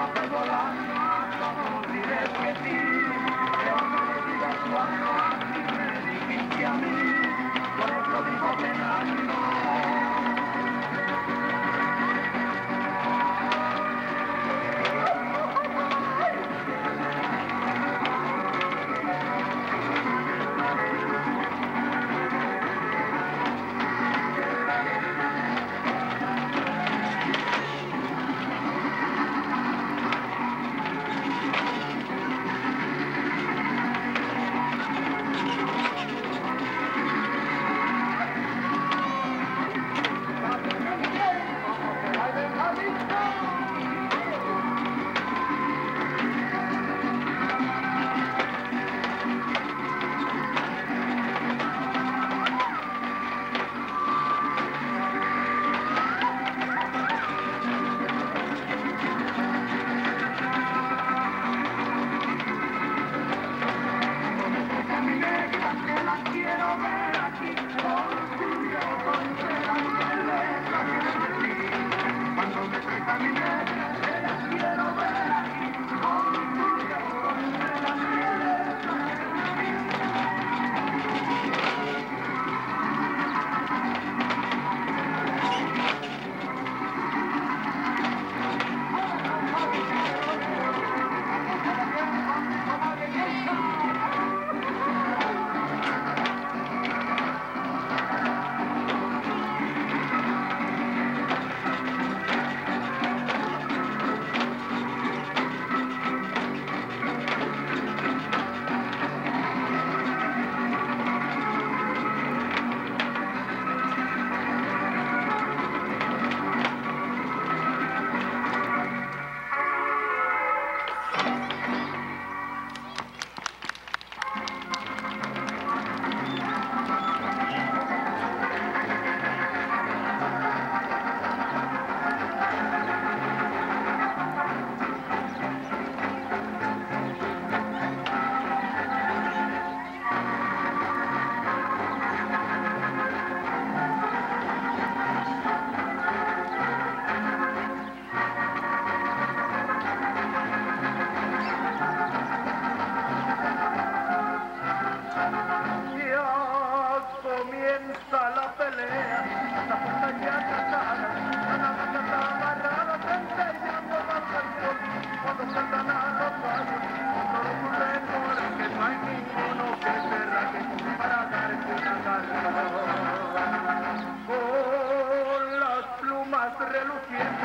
rock and roll. Comienza la pelea, la puerta ya cantada, la navaja está amarrada, centellando bajo el sol, cuando saltan a los gallos, todo ocurre porque no hay ninguno que se raje para darte una canción. Con las plumas relucientes,